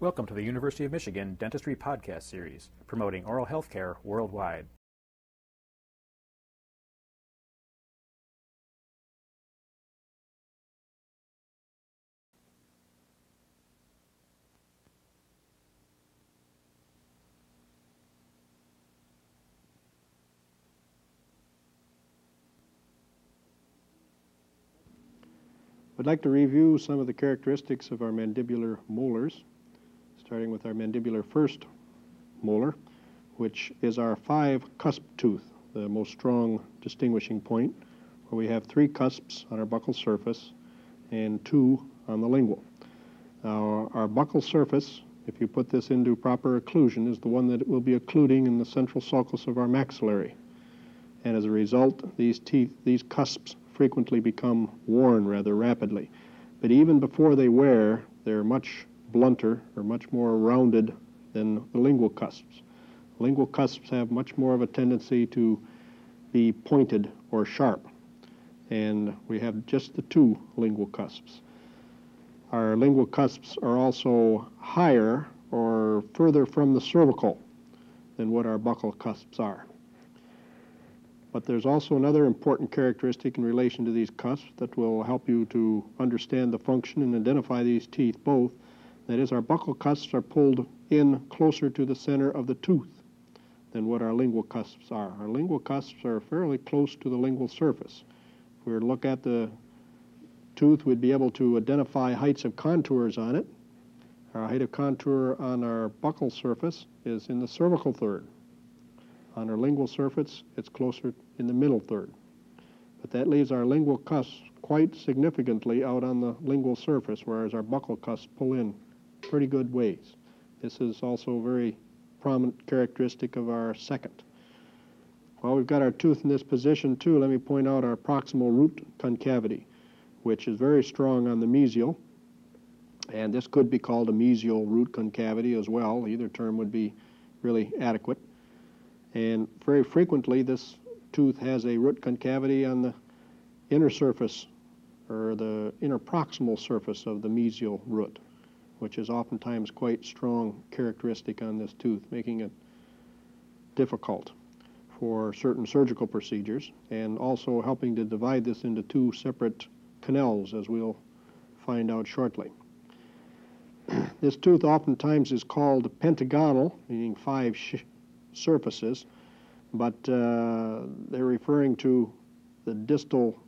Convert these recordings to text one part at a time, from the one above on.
Welcome to the University of Michigan Dentistry Podcast Series, promoting oral health care worldwide. I'd like to review some of the characteristics of our mandibular molars, starting with our mandibular first molar, which is our five cusp tooth, the most strong distinguishing point, where we have three cusps on our buccal surface and two on the lingual. Now, our buccal surface, if you put this into proper occlusion, is the one that will be occluding in the central sulcus of our maxillary. And as a result, these teeth, these cusps frequently become worn rather rapidly. But even before they wear, they're much blunter or much more rounded than the lingual cusps. Lingual cusps have much more of a tendency to be pointed or sharp, and we have just the two lingual cusps. Our lingual cusps are also higher or further from the cervical than what our buccal cusps are. But there's also another important characteristic in relation to these cusps that will help you to understand the function and identify these teeth both. That is, our buccal cusps are pulled in closer to the center of the tooth than what our lingual cusps are. Our lingual cusps are fairly close to the lingual surface. If we were to look at the tooth, we'd be able to identify heights of contours on it. Our height of contour on our buccal surface is in the cervical third. On our lingual surface, it's closer in the middle third. But that leaves our lingual cusps quite significantly out on the lingual surface, whereas our buccal cusps pull in pretty good ways. This is also a very prominent characteristic of our second. While we've got our tooth in this position too, let me point out our proximal root concavity, which is very strong on the mesial. And this could be called a mesial root concavity as well. Either term would be really adequate. And very frequently, this tooth has a root concavity on the inner surface or the inner proximal surface of the mesial root, which is oftentimes quite strong characteristic on this tooth, making it difficult for certain surgical procedures and also helping to divide this into two separate canals, as we'll find out shortly. this tooth oftentimes is called pentagonal, meaning five surfaces, but uh, they're referring to the distal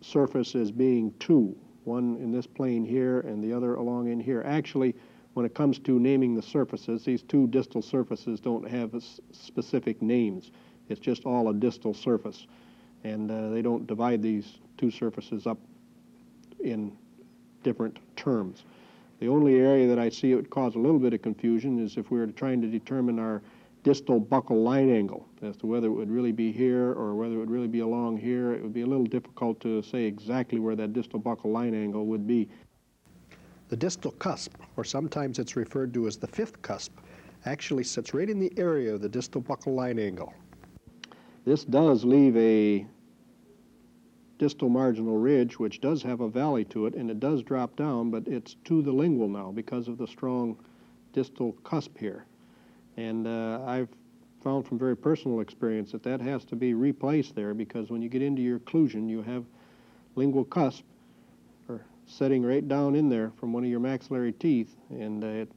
surface as being two, one in this plane here and the other along in here. Actually, when it comes to naming the surfaces, these two distal surfaces don't have specific names. It's just all a distal surface, and uh, they don't divide these two surfaces up in different terms. The only area that I see it would cause a little bit of confusion is if we were trying to determine our distal buccal line angle as to whether it would really be here or whether it would really be along here. It would be a little difficult to say exactly where that distal buccal line angle would be. The distal cusp, or sometimes it's referred to as the fifth cusp, actually sits right in the area of the distal buccal line angle. This does leave a distal marginal ridge, which does have a valley to it, and it does drop down, but it's to the lingual now because of the strong distal cusp here. And uh, I've found from very personal experience that that has to be replaced there because when you get into your occlusion, you have lingual cusp or setting right down in there from one of your maxillary teeth, and uh, it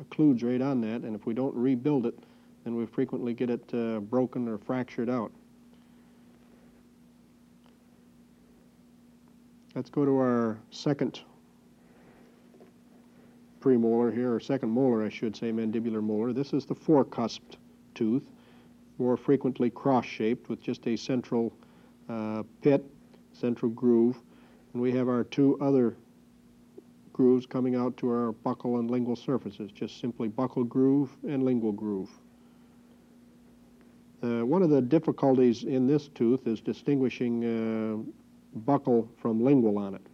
occludes right on that. And if we don't rebuild it, then we frequently get it uh, broken or fractured out. Let's go to our second premolar here, or second molar, I should say, mandibular molar. This is the four-cusped tooth, more frequently cross-shaped with just a central uh, pit, central groove. And we have our two other grooves coming out to our buccal and lingual surfaces, just simply buccal groove and lingual groove. Uh, one of the difficulties in this tooth is distinguishing uh, buccal from lingual on it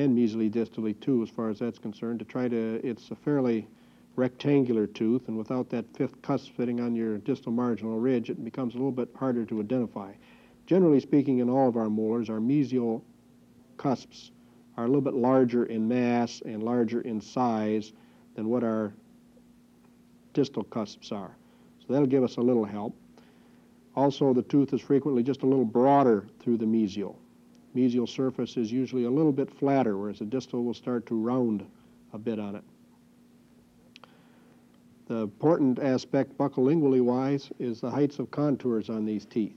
and mesially distally too, as far as that's concerned, to try to, it's a fairly rectangular tooth, and without that fifth cusp fitting on your distal marginal ridge, it becomes a little bit harder to identify. Generally speaking, in all of our molars, our mesial cusps are a little bit larger in mass and larger in size than what our distal cusps are. So that'll give us a little help. Also, the tooth is frequently just a little broader through the mesial. Mesial surface is usually a little bit flatter, whereas the distal will start to round a bit on it. The important aspect buccolingually wise is the heights of contours on these teeth.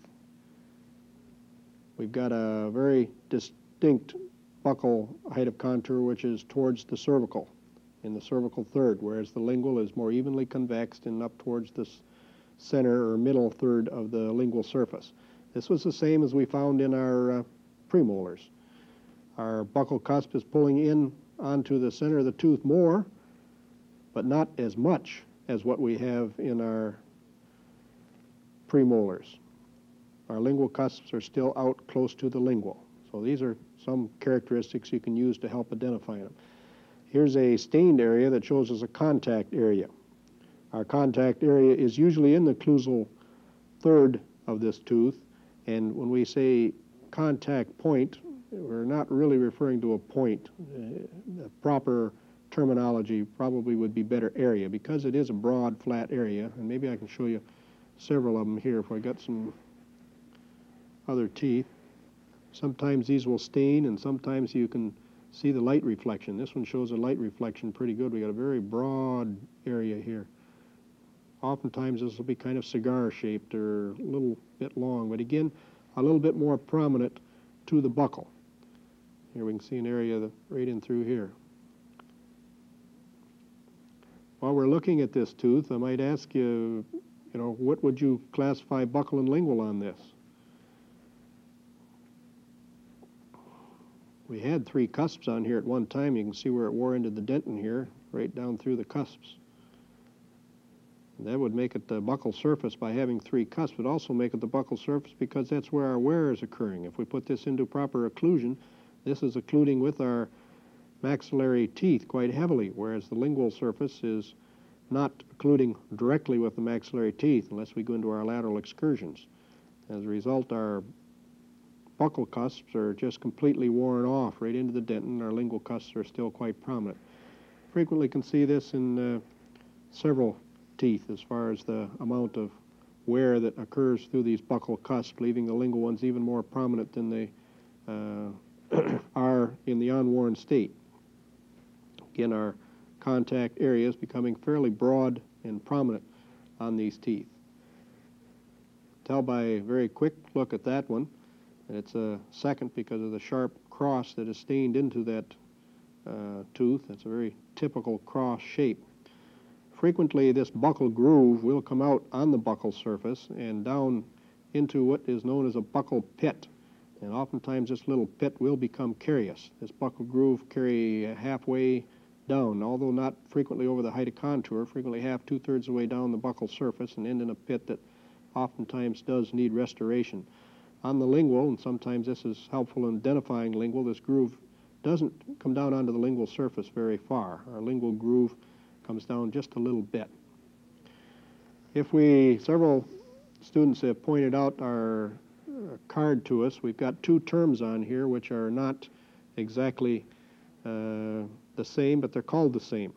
We've got a very distinct buccal height of contour which is towards the cervical, in the cervical third, whereas the lingual is more evenly convexed and up towards the center or middle third of the lingual surface. This was the same as we found in our uh, premolars. Our buccal cusp is pulling in onto the center of the tooth more, but not as much as what we have in our premolars. Our lingual cusps are still out close to the lingual. So these are some characteristics you can use to help identify them. Here's a stained area that shows us a contact area. Our contact area is usually in the occlusal third of this tooth, and when we say contact point, we're not really referring to a point. Uh, proper terminology probably would be better area because it is a broad, flat area, and maybe I can show you several of them here if I got some other teeth. Sometimes these will stain, and sometimes you can see the light reflection. This one shows a light reflection pretty good. We got a very broad area here. Oftentimes this will be kind of cigar shaped or a little bit long, but again, a little bit more prominent to the buccal. Here we can see an area right in through here. While we're looking at this tooth, I might ask you, you know, what would you classify buccal and lingual on this? We had three cusps on here at one time. You can see where it wore into the dentin here, right down through the cusps. That would make it the buccal surface by having three cusps, but also make it the buccal surface because that's where our wear is occurring. If we put this into proper occlusion, this is occluding with our maxillary teeth quite heavily, whereas the lingual surface is not occluding directly with the maxillary teeth unless we go into our lateral excursions. As a result, our buccal cusps are just completely worn off right into the dentin. Our lingual cusps are still quite prominent. Frequently can see this in uh, several teeth as far as the amount of wear that occurs through these buccal cusps, leaving the lingual ones even more prominent than they uh, are in the unworn state. Again, our contact areas becoming fairly broad and prominent on these teeth. Tell by a very quick look at that one and it's a second because of the sharp cross that is stained into that uh, tooth. It's a very typical cross shape. Frequently, this buccal groove will come out on the buccal surface and down into what is known as a buccal pit. And oftentimes this little pit will become carious. This buccal groove carry halfway down, although not frequently over the height of contour, frequently half, two-thirds of the way down the buccal surface and end in a pit that oftentimes does need restoration. On the lingual, and sometimes this is helpful in identifying lingual, this groove doesn't come down onto the lingual surface very far. Our lingual groove comes down just a little bit. If we, several students have pointed out our uh, card to us, we've got two terms on here which are not exactly uh, the same, but they're called the same.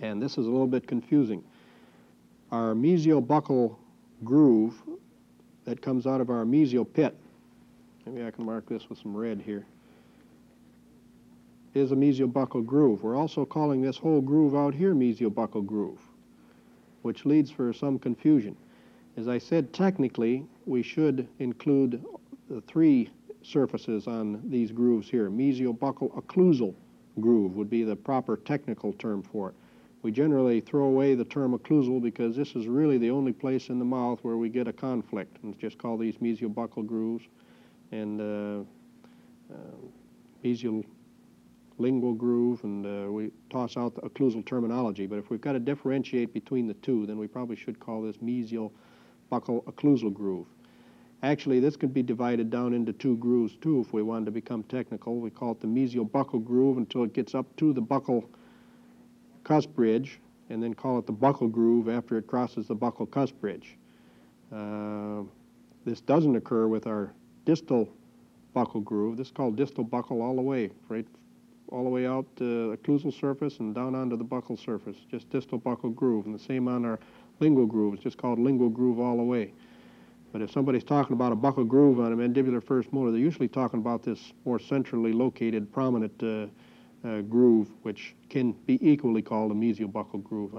And this is a little bit confusing. Our mesiobuccal groove that comes out of our mesial pit, maybe I can mark this with some red here, is a mesiobuccal groove. We're also calling this whole groove out here mesiobuccal groove, which leads for some confusion. As I said, technically, we should include the three surfaces on these grooves here. Mesiobuccal occlusal groove would be the proper technical term for it. We generally throw away the term occlusal because this is really the only place in the mouth where we get a conflict. And just call these mesiobuccal grooves and uh, uh, mesial lingual groove, and uh, we toss out the occlusal terminology. But if we've got to differentiate between the two, then we probably should call this mesial buccal occlusal groove. Actually, this could be divided down into two grooves too if we wanted to become technical. We call it the mesial buccal groove until it gets up to the buccal cusp bridge and then call it the buccal groove after it crosses the buccal cusp bridge. Uh, this doesn't occur with our distal buccal groove. This is called distal buccal all the way, right, all the way out to the occlusal surface and down onto the buccal surface. Just distal buccal groove, and the same on our lingual groove. It's just called lingual groove all the way. But if somebody's talking about a buccal groove on a mandibular first molar, they're usually talking about this more centrally located, prominent uh, uh, groove, which can be equally called a mesial mesiobuccal groove.